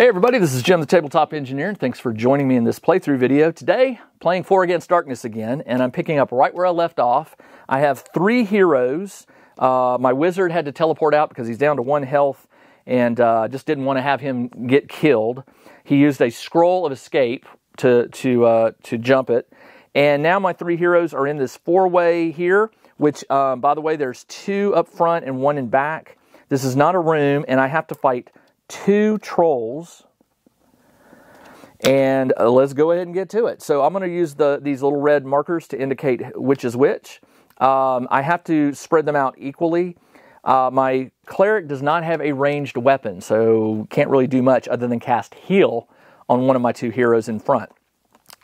Hey everybody, this is Jim the Tabletop Engineer and thanks for joining me in this playthrough video. Today, playing 4 Against Darkness again and I'm picking up right where I left off. I have three heroes. Uh, my wizard had to teleport out because he's down to one health and uh, just didn't want to have him get killed. He used a scroll of escape to, to, uh, to jump it. And now my three heroes are in this four-way here, which, um, by the way, there's two up front and one in back. This is not a room, and I have to fight two trolls. And uh, let's go ahead and get to it. So I'm going to use the these little red markers to indicate which is which. Um, I have to spread them out equally. Uh, my cleric does not have a ranged weapon, so can't really do much other than cast heal on one of my two heroes in front.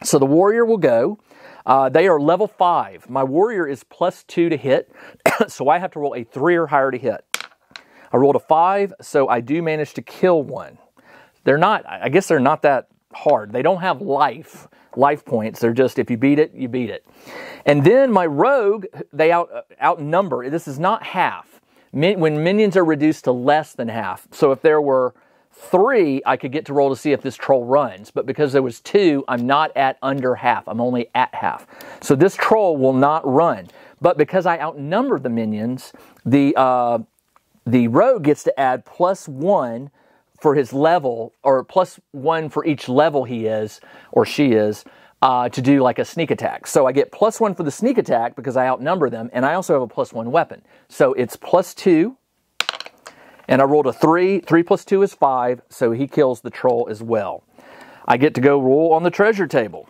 So the warrior will go. Uh, they are level five. My warrior is plus two to hit, so I have to roll a three or higher to hit. I rolled a five, so I do manage to kill one. They're not, I guess they're not that hard. They don't have life, life points. They're just, if you beat it, you beat it. And then my rogue, they out, outnumber. This is not half. When minions are reduced to less than half. So if there were three, I could get to roll to see if this troll runs. But because there was two, I'm not at under half. I'm only at half. So this troll will not run. But because I outnumber the minions, the uh, the rogue gets to add plus one for his level, or plus one for each level he is or she is, uh, to do like a sneak attack. So I get plus one for the sneak attack because I outnumber them, and I also have a plus one weapon. So it's plus two, and I rolled a three. Three plus two is five, so he kills the troll as well. I get to go roll on the treasure table.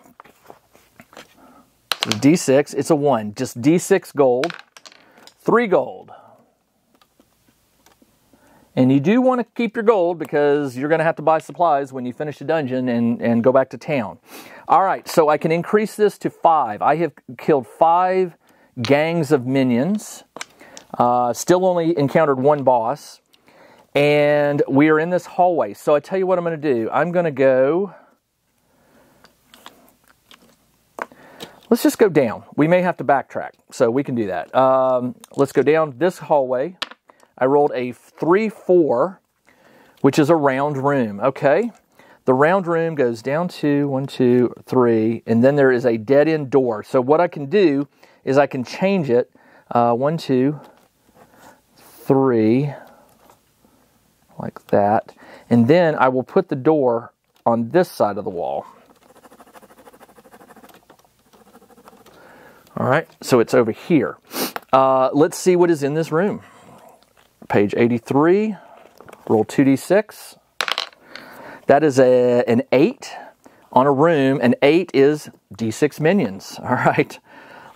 D6, it's a one, just D6 gold, three gold, and you do want to keep your gold because you're going to have to buy supplies when you finish the dungeon and, and go back to town. All right, so I can increase this to five. I have killed five gangs of minions. Uh, still only encountered one boss. And we are in this hallway. So I tell you what I'm going to do. I'm going to go. Let's just go down. We may have to backtrack, so we can do that. Um, let's go down this hallway. I rolled a 3 4, which is a round room. Okay. The round room goes down to one, two, three, and then there is a dead end door. So, what I can do is I can change it uh, one, two, three, like that. And then I will put the door on this side of the wall. All right, so it's over here. Uh, let's see what is in this room. Page 83, roll 2d6. That is a, an 8 on a room. An 8 is d6 minions. All right,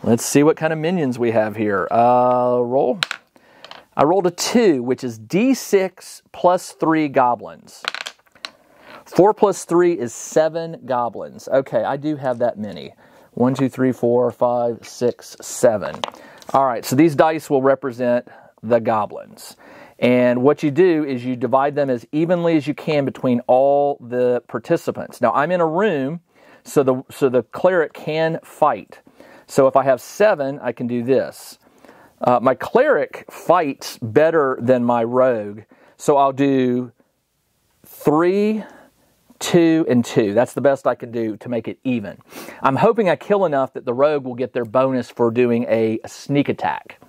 let's see what kind of minions we have here. Uh, roll. I rolled a 2, which is d6 plus 3 goblins. 4 plus 3 is 7 goblins. Okay, I do have that many. 1, 2, 3, 4, 5, 6, 7. All right, so these dice will represent the goblins. And what you do is you divide them as evenly as you can between all the participants. Now, I'm in a room, so the, so the cleric can fight. So if I have seven, I can do this. Uh, my cleric fights better than my rogue, so I'll do three, two, and two. That's the best I can do to make it even. I'm hoping I kill enough that the rogue will get their bonus for doing a sneak attack.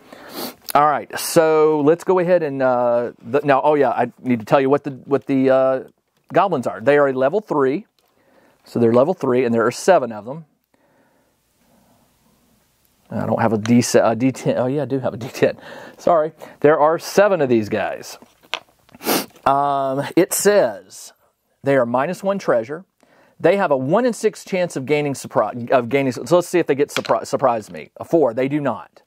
All right, so let's go ahead and uh, the, now. Oh yeah, I need to tell you what the what the uh, goblins are. They are a level three, so they're level three, and there are seven of them. I don't have a D a D10. Oh yeah, I do have a D10. Sorry, there are seven of these guys. Um, it says they are minus one treasure. They have a one in six chance of gaining surprise of gaining. So let's see if they get surprise surprise me. A four, they do not.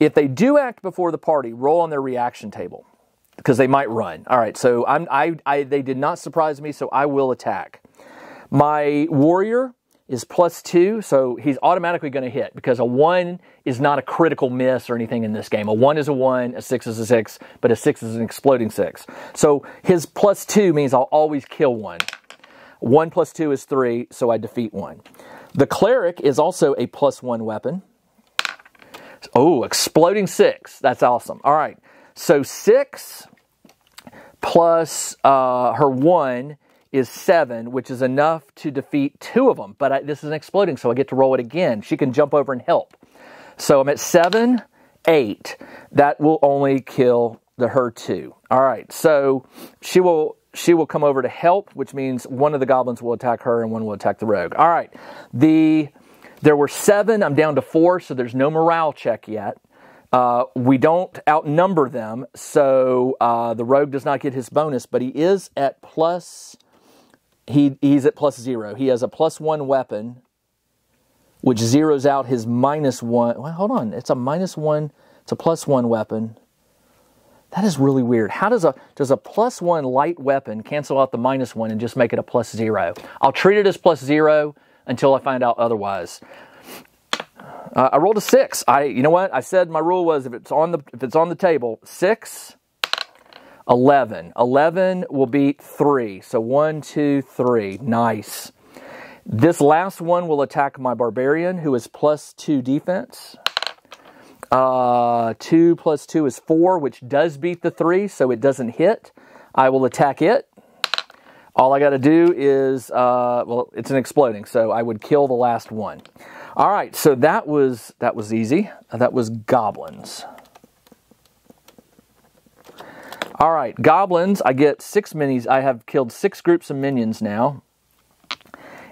If they do act before the party, roll on their reaction table because they might run. All right, so I'm, I, I, they did not surprise me, so I will attack. My warrior is plus two, so he's automatically going to hit because a one is not a critical miss or anything in this game. A one is a one, a six is a six, but a six is an exploding six. So his plus two means I'll always kill one. One plus two is three, so I defeat one. The cleric is also a plus one weapon. Oh, exploding six. That's awesome. All right. So six plus uh, her one is seven, which is enough to defeat two of them. But I, this isn't exploding, so I get to roll it again. She can jump over and help. So I'm at seven, eight. That will only kill the her two. All right, so she will she will come over to help, which means one of the goblins will attack her and one will attack the rogue. All right, the there were seven. I'm down to four, so there's no morale check yet. Uh, we don't outnumber them, so uh, the rogue does not get his bonus, but he is at plus. He he's at plus zero. He has a plus one weapon, which zeroes out his minus one. Well, hold on, it's a minus one. It's a plus one weapon. That is really weird. How does a does a plus one light weapon cancel out the minus one and just make it a plus zero? I'll treat it as plus zero until I find out otherwise. Uh, I rolled a six. I you know what I said my rule was if it's on the if it's on the table six. 11. 11 will beat 3. So one, two, three. Nice. This last one will attack my barbarian, who is plus 2 defense. Uh, 2 plus 2 is 4, which does beat the 3, so it doesn't hit. I will attack it. All I got to do is, uh, well, it's an exploding, so I would kill the last one. All right, so that was that was easy. That was goblins. All right, goblins. I get six minis. I have killed six groups of minions now.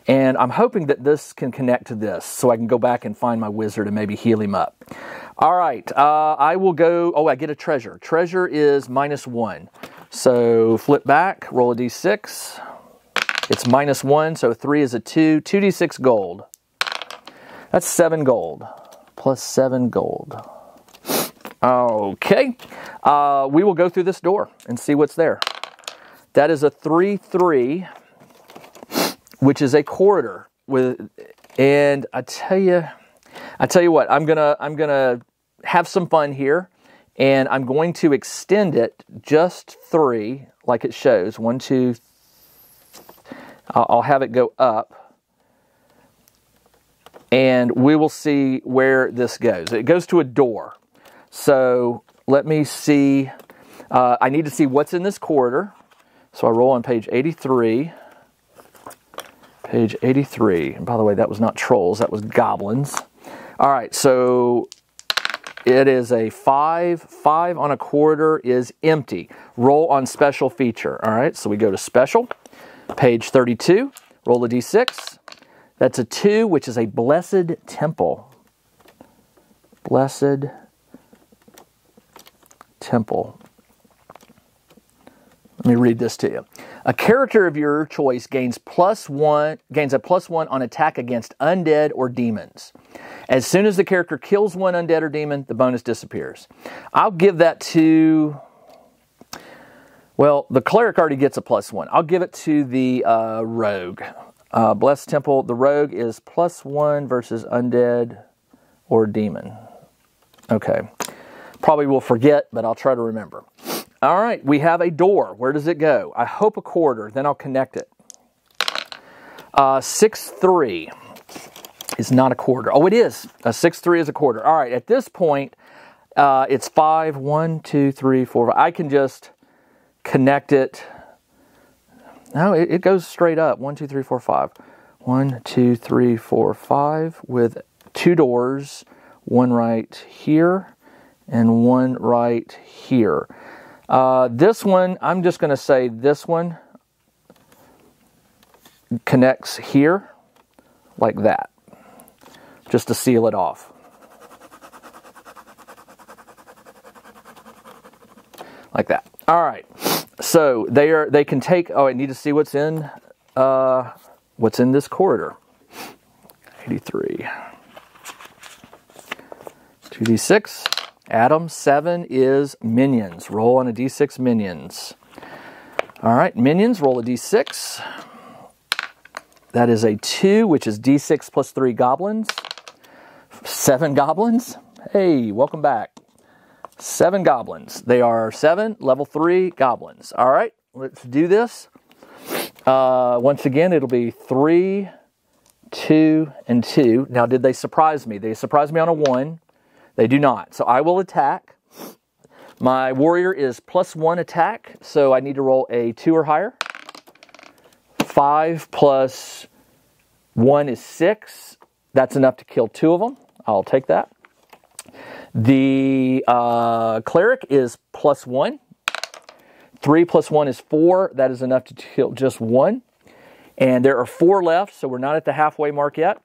And I'm hoping that this can connect to this so I can go back and find my wizard and maybe heal him up. All right, uh, I will go. Oh, I get a treasure. Treasure is minus one. So flip back, roll a d6. It's minus one, so three is a two. 2d6 gold. That's seven gold. Plus seven gold. Okay, uh, we will go through this door and see what's there. That is a 3 3 which is a corridor with and I tell you I tell you what, I'm to I'm to have some fun here and I'm going to extend it just 3 like it shows. One, two, I'll have it go up and we will see where this goes. It goes to a door. So let me see. Uh, I need to see what's in this corridor. So I roll on page 83. Page 83. And by the way, that was not trolls, that was goblins. All right, so it is a five. Five on a corridor is empty. Roll on special feature. All right, so we go to special, page 32, roll a d6. That's a two, which is a blessed temple. Blessed temple. Let me read this to you. A character of your choice gains plus one gains a plus one on attack against undead or demons. As soon as the character kills one undead or demon, the bonus disappears. I'll give that to well, the cleric already gets a plus one. I'll give it to the uh, rogue. Uh, Blessed Temple, the rogue is plus one versus undead or demon. Okay. Probably will forget, but I'll try to remember. All right, we have a door. Where does it go? I hope a corridor, then I'll connect it. Uh, 6 3 is not a corridor. Oh, it is. A 6 3 is a corridor. All right, at this point, uh, it's 5, 1, 2, 3, 4. Five. I can just connect it. No, it, it goes straight up. 1, 2, 3, 4, 5. 1, 2, 3, 4, 5 with two doors, one right here and one right here. Uh, this one, I'm just going to say this one connects here like that, just to seal it off. Like that. All right. So they are. They can take. Oh, I need to see what's in. Uh, what's in this corridor? Eighty-three. Two d six. Adam, seven is minions. Roll on a d6 minions. All right, minions, roll a d6. That is a two, which is d6 plus three goblins. Seven goblins. Hey, welcome back. Seven goblins. They are seven, level three goblins. All right, let's do this. Uh, once again, it'll be three, two, and two. Now, did they surprise me? They surprised me on a one. They do not. So I will attack. My warrior is plus one attack, so I need to roll a two or higher. 5 plus 1 is 6. That's enough to kill two of them. I'll take that. The uh, cleric is plus 1. 3 plus 1 is 4. That is enough to kill just one. And there are four left, so we're not at the halfway mark yet.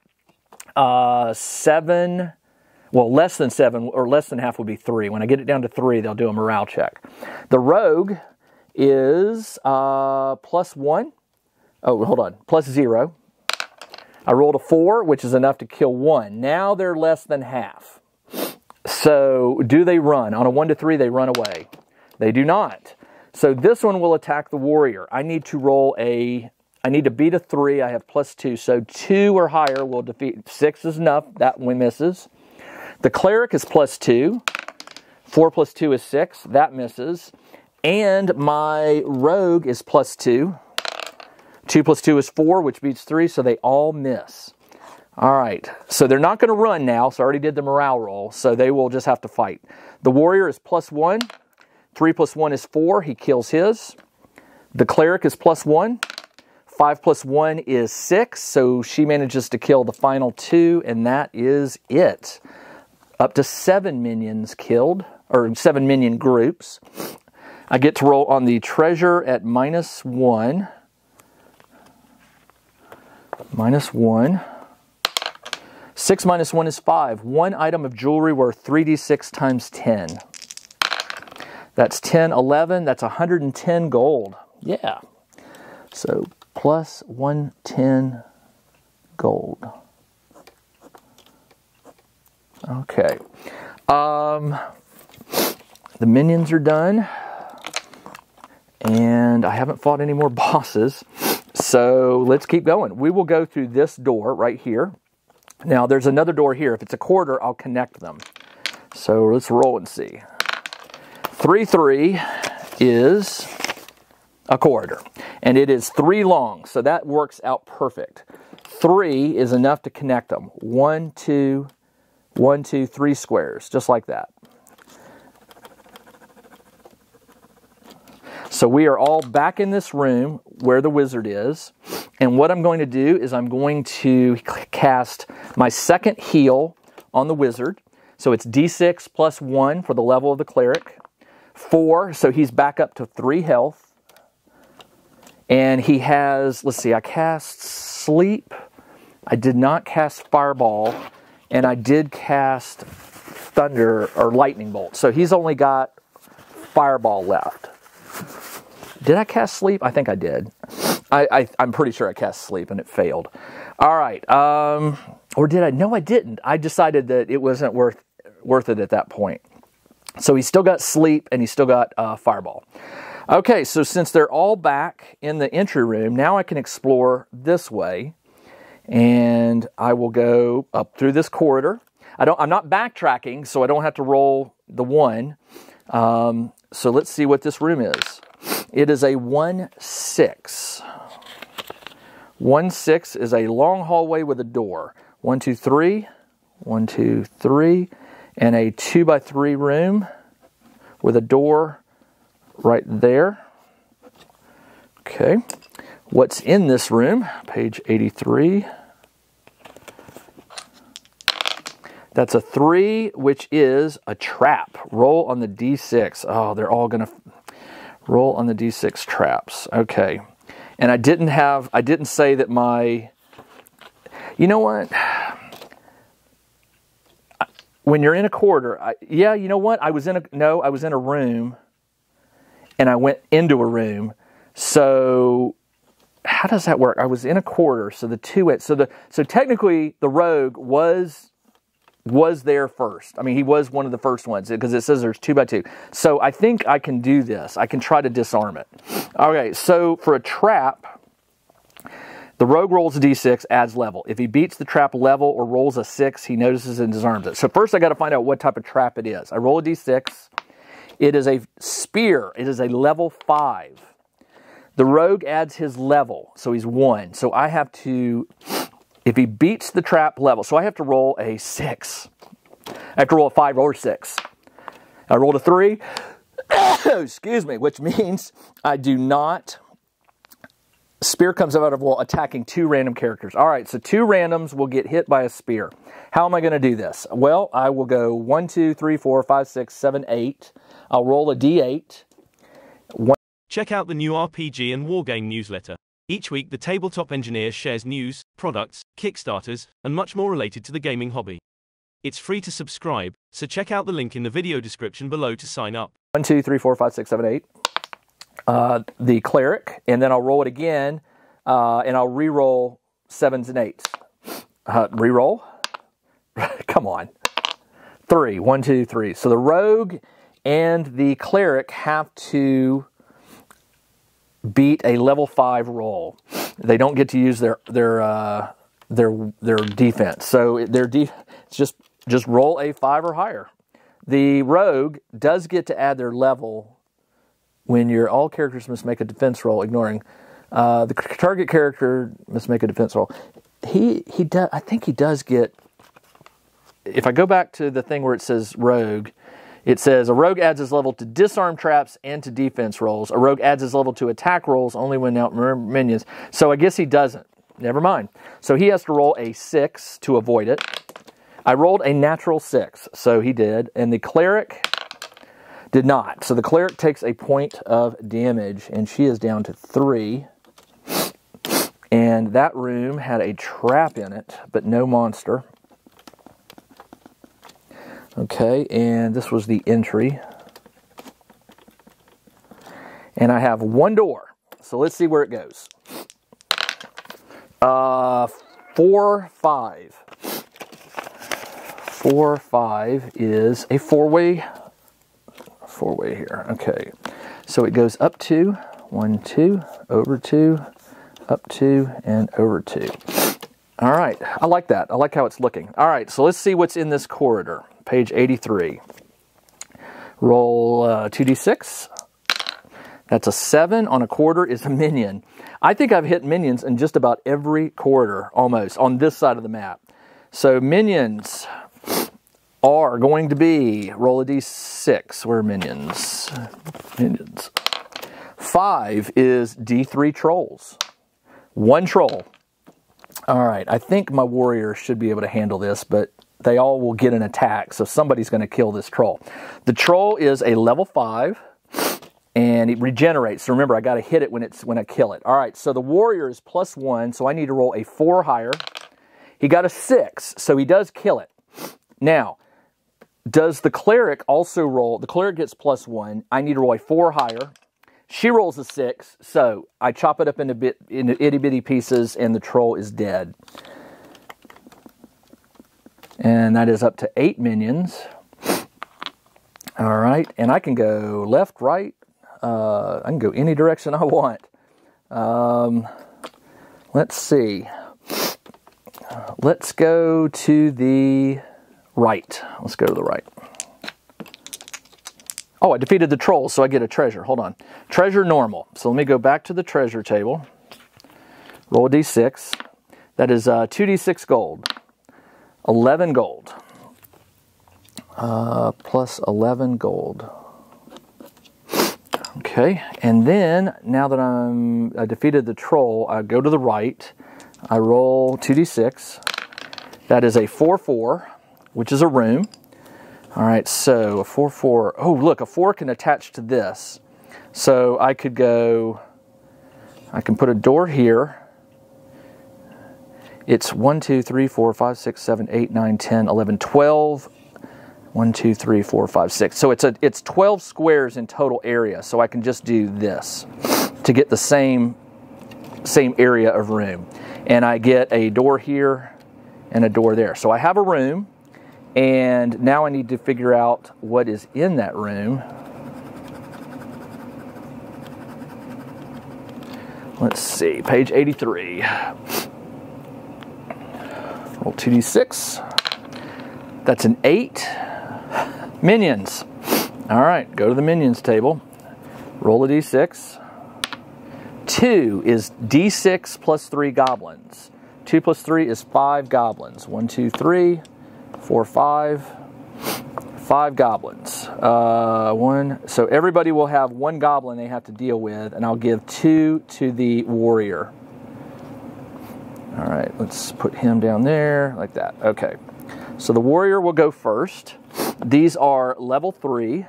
Uh, 7 well, less than seven or less than half would be three. When I get it down to three, they'll do a morale check. The rogue is uh, plus one. Oh, hold on, plus zero. I rolled a four, which is enough to kill one. Now they're less than half. So, do they run? On a one to three, they run away. They do not. So, this one will attack the warrior. I need to roll a. I need to beat a three. I have plus two. So, two or higher will defeat. Six is enough. That one misses. The cleric is plus two. Four plus two is six. That misses. And my rogue is plus two. Two plus two is four, which beats three, so they all miss. All right, so they're not going to run now, so I already did the morale roll, so they will just have to fight. The warrior is plus one. Three plus one is four. He kills his. The cleric is plus one. Five plus one is six, so she manages to kill the final two, and that is it up to seven minions killed, or seven minion groups. I get to roll on the treasure at minus one. Minus one. Six minus one is five. One item of jewelry worth 3d6 times 10. That's 10, 11. That's 110 gold. Yeah. So plus 110 gold. Okay. Um, the minions are done. And I haven't fought any more bosses. So let's keep going. We will go through this door right here. Now there's another door here. If it's a corridor, I'll connect them. So let's roll and see. 3 3 is a corridor. And it is three long. So that works out perfect. Three is enough to connect them. One, two, one, two, three squares, just like that. So we are all back in this room where the wizard is. And what I'm going to do is I'm going to cast my second heal on the wizard. So it's d6 plus 1 for the level of the cleric. 4, so he's back up to 3 health. And he has, let's see, I cast sleep. I did not cast fireball and I did cast thunder or lightning bolt. So he's only got fireball left. Did I cast sleep? I think I did. I, am pretty sure I cast sleep and it failed. All right. Um, or did I? No, I didn't. I decided that it wasn't worth worth it at that point. So he still got sleep and he still got uh, fireball. Okay, so since they're all back in the entry room, now I can explore this way and I will go up through this corridor. I don't, I'm not backtracking, so I don't have to roll the one. Um, so let's see what this room is. It is a 1 6. 1 6 is a long hallway with a door. 1, 2, 3. 1, 2, 3. And a 2 by 3 room with a door right there. Okay. What's in this room? Page 83. That's a three, which is a trap. Roll on the d6. Oh, they're all going to roll on the d6 traps. Okay. And I didn't have, I didn't say that my, you know what? When you're in a corridor, I, yeah, you know what? I was in a, no, I was in a room and I went into a room. So how does that work? I was in a corridor, so the two, it so the, so technically the rogue was was there first. I mean, he was one of the first ones because it says there's two by two. So I think I can do this. I can try to disarm it. Okay, so for a trap, the rogue rolls a d6, adds level. If he beats the trap level or rolls a six, he notices and disarms it. So first I got to find out what type of trap it is. I roll a d6. It is a spear. It is a level five. The rogue adds his level, so he's one. So I have to if he beats the trap level, so I have to roll a six. I have to roll a five or six. I rolled a three, excuse me, which means I do not spear comes out of wall attacking two random characters. All right, so two randoms will get hit by a spear. How am I going to do this? Well, I will go one, two, three, four, five, six, seven, eight. I'll roll a d8. One. Check out the new RPG and Wargame newsletter. Each week, the Tabletop Engineer shares news, products, Kickstarters, and much more related to the gaming hobby. It's free to subscribe, so check out the link in the video description below to sign up. One, two, three, four, five, six, seven, eight. Uh, the cleric, and then I'll roll it again, uh, and I'll re-roll sevens and eights. Uh, re-roll. Come on. Three. One, two, three. So the rogue and the cleric have to beat a level five roll. They don't get to use their their uh, their their defense. So their de- just just roll a five or higher. The rogue does get to add their level when your all characters must make a defense roll, ignoring uh, the target character must make a defense roll. He he does. I think he does get. If I go back to the thing where it says rogue, it says a rogue adds his level to disarm traps and to defense rolls. A rogue adds his level to attack rolls only when out minions. So I guess he doesn't. Never mind. So he has to roll a six to avoid it. I rolled a natural six, so he did. And the cleric did not. So the cleric takes a point of damage, and she is down to three. And that room had a trap in it, but no monster. Okay, and this was the entry. And I have one door. So let's see where it goes. Uh, four, five. Four, five is a four way, four way here. Okay. So it goes up two, one, two, over two, up two, and over two. All right. I like that. I like how it's looking. All right. So let's see what's in this corridor. Page 83. Roll uh, 2d6. That's a seven on a corridor is a minion. I think I've hit minions in just about every corridor almost on this side of the map. So minions are going to be roll a d6. Where minions? Minions. Five is d3 trolls. One troll. All right, I think my warrior should be able to handle this, but they all will get an attack, so somebody's going to kill this troll. The troll is a level five and it regenerates. So remember, I got to hit it when it's when I kill it. All right, so the warrior is plus one, so I need to roll a four higher. He got a six, so he does kill it. Now, does the cleric also roll? The cleric gets plus one. I need to roll a four higher. She rolls a six, so I chop it up into bit into itty bitty pieces, and the troll is dead. And that is up to eight minions. All right, and I can go left, right, uh, I can go any direction I want. Um, let's see. Let's go to the right. Let's go to the right. Oh, I defeated the trolls, so I get a treasure. Hold on. Treasure normal. So let me go back to the treasure table. Roll a d6. That is uh, 2d6 gold. 11 gold. Uh, plus 11 gold. Okay, and then now that I'm I defeated the troll, I go to the right. I roll 2d6. That is a 4-4, which is a room. All right, so a 4-4. Oh, look, a 4 can attach to this. So I could go, I can put a door here. It's 1, 2, 3, 4, 5, 6, 7, 8, 9, 10, 11, 12 one, two, three, four, five, six. So it's a it's 12 squares in total area. So I can just do this to get the same same area of room. And I get a door here and a door there. So I have a room and now I need to figure out what is in that room. Let's see, page 83. Roll 2d6. That's an 8. Minions. All right, go to the minions table. Roll a d6. Two is d6 plus three goblins. Two plus three is five goblins. One, two, three, four, five. Five goblins. Uh, one. So everybody will have one goblin they have to deal with, and I'll give two to the warrior. All right, let's put him down there like that. Okay. So the warrior will go first. These are level three.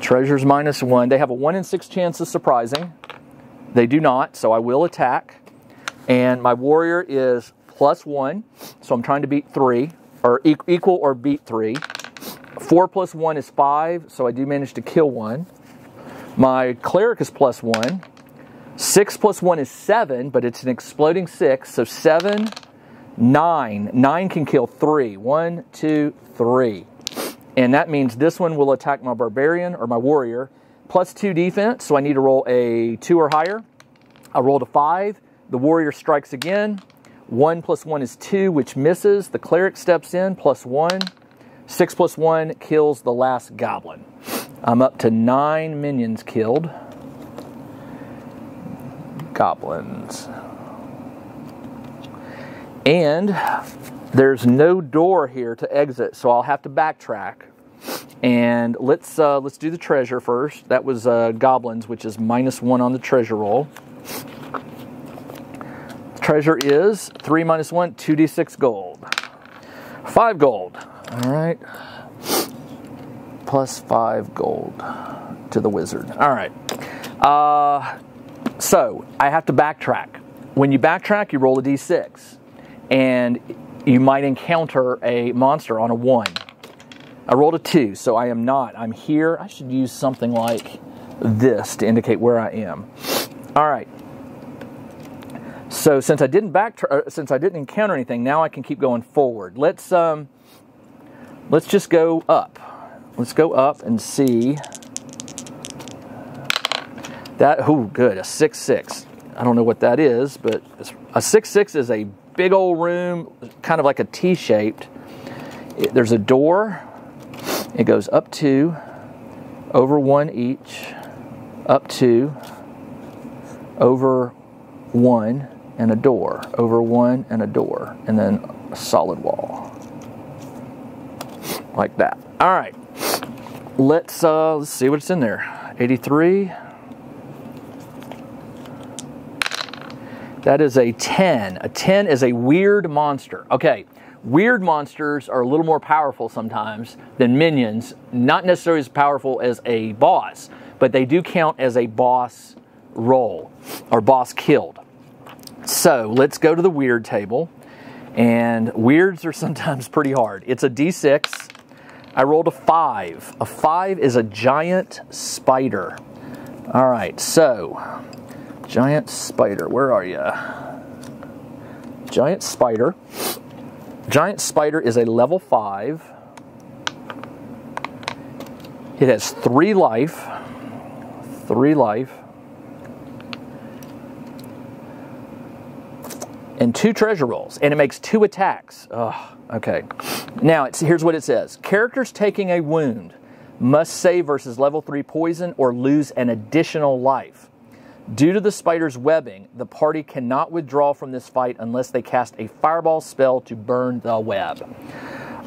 Treasures minus one. They have a one in six chance of surprising. They do not, so I will attack. And my warrior is plus one, so I'm trying to beat three, or equal or beat three. Four plus one is five, so I do manage to kill one. My cleric is plus one. Six plus one is seven, but it's an exploding six, so seven, nine. Nine can kill three. One, two, three. And that means this one will attack my barbarian or my warrior. Plus two defense, so I need to roll a two or higher. I rolled a five. The warrior strikes again. One plus one is two, which misses. The cleric steps in, plus one. Six plus one kills the last goblin. I'm up to nine minions killed. Goblins. And there's no door here to exit, so I'll have to backtrack. And let's uh, let's do the treasure first. That was uh, goblins, which is minus one on the treasure roll. Treasure is three minus one, two d six gold, five gold. All right, plus five gold to the wizard. All right. Uh, so I have to backtrack. When you backtrack, you roll a d6 and you might encounter a monster on a one. I rolled a two, so I am not. I'm here. I should use something like this to indicate where I am. All right. So since I didn't back, uh, since I didn't encounter anything, now I can keep going forward. Let's um, let's just go up. Let's go up and see that. Oh, good, a six six. I don't know what that is, but a six six is a big old room, kind of like a T shaped. There's a door. It goes up two, over one each, up two, over one, and a door, over one and a door, and then a solid wall. Like that. All right. Let's uh, let's see what's in there. 83. That is a 10. A 10 is a weird monster. Okay, weird monsters are a little more powerful sometimes than minions. Not necessarily as powerful as a boss, but they do count as a boss roll or boss killed. So let's go to the weird table. And weirds are sometimes pretty hard. It's a d6. I rolled a 5. A 5 is a giant spider. All right, so Giant spider, where are you? Giant spider. Giant spider is a level 5. It has 3 life. 3 life. And 2 treasure rolls. And it makes 2 attacks. Oh, okay. Now, here's what it says Characters taking a wound must save versus level 3 poison or lose an additional life. Due to the spider's webbing, the party cannot withdraw from this fight unless they cast a fireball spell to burn the web.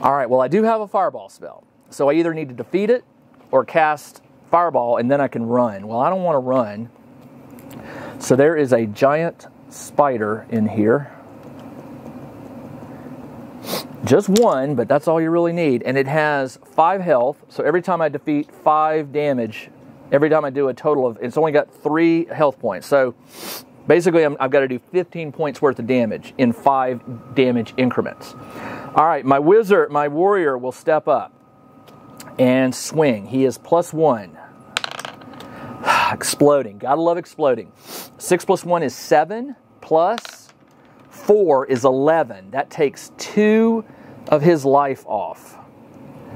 All right, well, I do have a fireball spell. So I either need to defeat it or cast fireball and then I can run. Well, I don't want to run. So there is a giant spider in here. Just one, but that's all you really need. And it has five health. So every time I defeat five damage, every time I do a total of, it's only got three health points. So basically, i have got to do 15 points worth of damage in five damage increments. All right, my wizard, my warrior will step up and swing. He is plus one. exploding. Gotta love exploding. Six plus one is seven, plus four is 11. That takes two of his life off.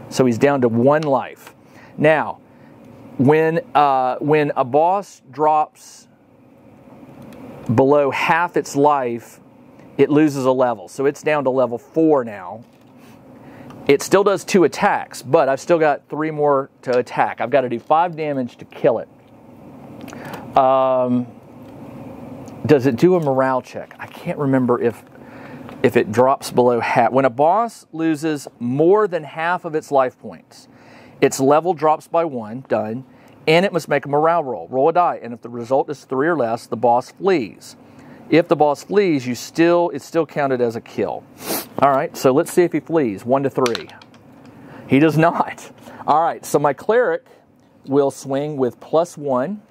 So he's down to one life. Now, when, uh, when a boss drops below half its life, it loses a level. So it's down to level four now. It still does two attacks, but I've still got three more to attack. I've got to do five damage to kill it. Um, does it do a morale check? I can't remember if if it drops below half. When a boss loses more than half of its life points, its level drops by one, done, and it must make a morale roll. Roll a die, and if the result is three or less, the boss flees. If the boss flees, you still it's still counted as a kill. All right, so let's see if he flees. One to three. He does not. All right, so my cleric will swing with plus one.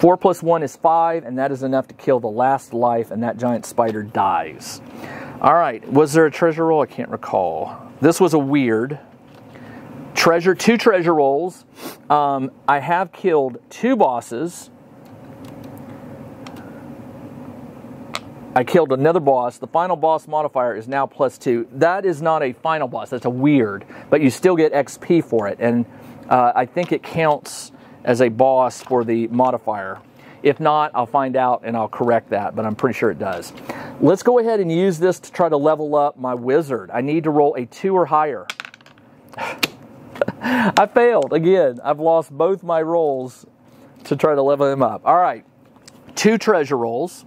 Four plus one is five, and that is enough to kill the last life, and that giant spider dies. All right, was there a treasure roll? I can't recall. This was a weird treasure, two treasure rolls. Um, I have killed two bosses. I killed another boss. The final boss modifier is now plus two. That is not a final boss. That's a weird, but you still get XP for it, and uh, I think it counts as a boss for the modifier. If not, I'll find out and I'll correct that, but I'm pretty sure it does. Let's go ahead and use this to try to level up my wizard. I need to roll a two or higher. I failed again. I've lost both my rolls to try to level him up. All right, two treasure rolls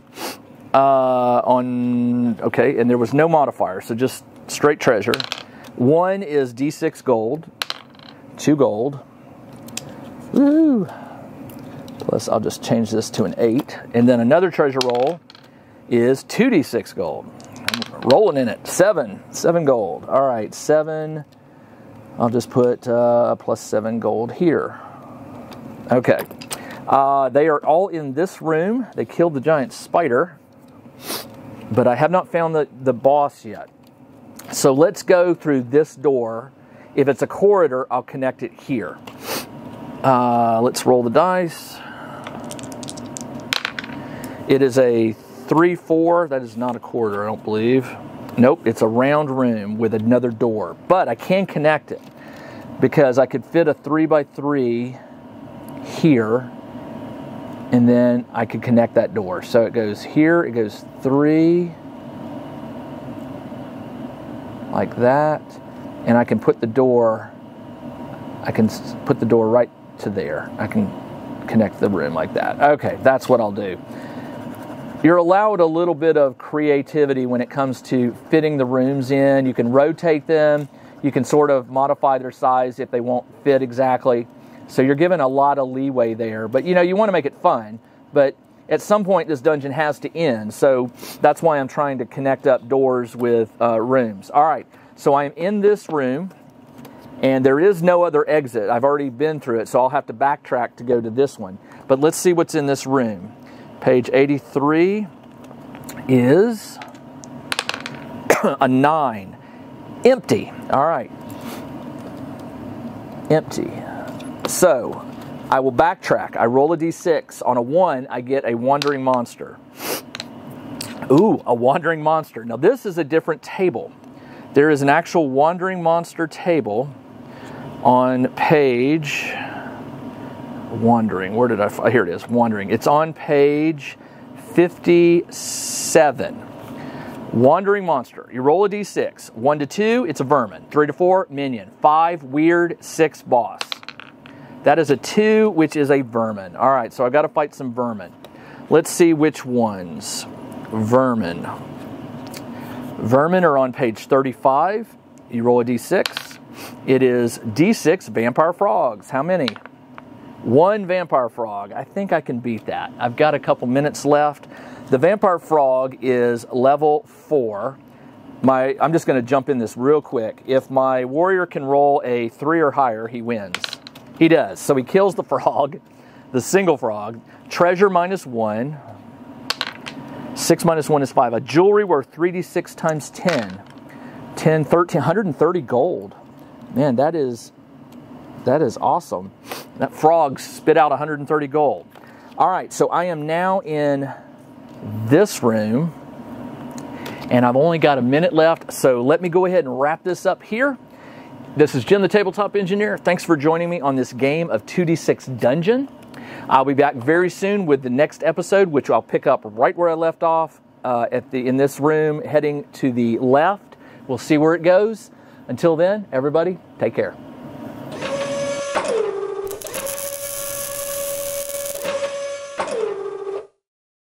uh, on okay, and there was no modifier, so just straight treasure. One is D6 gold, two gold. Woo! Plus, I'll just change this to an eight, and then another treasure roll is two D6 gold. I'm rolling in it, seven, seven gold. All right, seven. I'll just put uh, plus seven gold here. Okay. Uh, they are all in this room. They killed the giant spider but I have not found the, the boss yet. So let's go through this door. If it's a corridor, I'll connect it here. Uh, let's roll the dice. It is a 3 4. That is not a corridor, I don't believe. Nope, it's a round room with another door. But I can connect it because I could fit a 3 by 3 here and then I could connect that door. So it goes here, it goes three, like that, and I can put the door, I can put the door right to there. I can connect the room like that. Okay, that's what I'll do. You're allowed a little bit of creativity when it comes to fitting the rooms in. You can rotate them, you can sort of modify their size if they won't fit exactly. So you're given a lot of leeway there. But you know, you want to make it fun. But at some point, this dungeon has to end. So that's why I'm trying to connect up doors with uh, rooms. All right. So I'm in this room, and there is no other exit. I've already been through it, so I'll have to backtrack to go to this one. But let's see what's in this room. Page 83 is a 9. Empty. All right. Empty. So I will backtrack. I roll a d6. On a 1, I get a wandering monster. Ooh, a wandering monster. Now, this is a different table. There is an actual wandering monster table on page. Wandering. Where did I? Oh, here it is. Wandering. It's on page 57. Wandering monster. You roll a d6. 1 to 2, it's a vermin. 3 to 4, minion. 5, weird. 6, boss. That is a two, which is a vermin. All right, so I've got to fight some vermin. Let's see which ones. Vermin. Vermin are on page 35. You roll a d6. It is d6 vampire frogs. How many? One vampire frog. I think I can beat that. I've got a couple minutes left. The vampire frog is level four. My, I'm just going to jump in this real quick. If my warrior can roll a three or higher, he wins. He does. So he kills the frog, the single frog. Treasure minus one. Six minus one is five. A jewelry worth 3d6 times 10. 10, 13, 130 gold. Man, that is that is awesome. That frog spit out 130 gold. All right, so I am now in this room and I've only got a minute left. So let me go ahead and wrap this up here. This is Jim the Tabletop Engineer. Thanks for joining me on this game of 2D6 Dungeon. I'll be back very soon with the next episode, which I'll pick up right where I left off uh, at the in this room, heading to the left. We'll see where it goes. Until then, everybody, take care.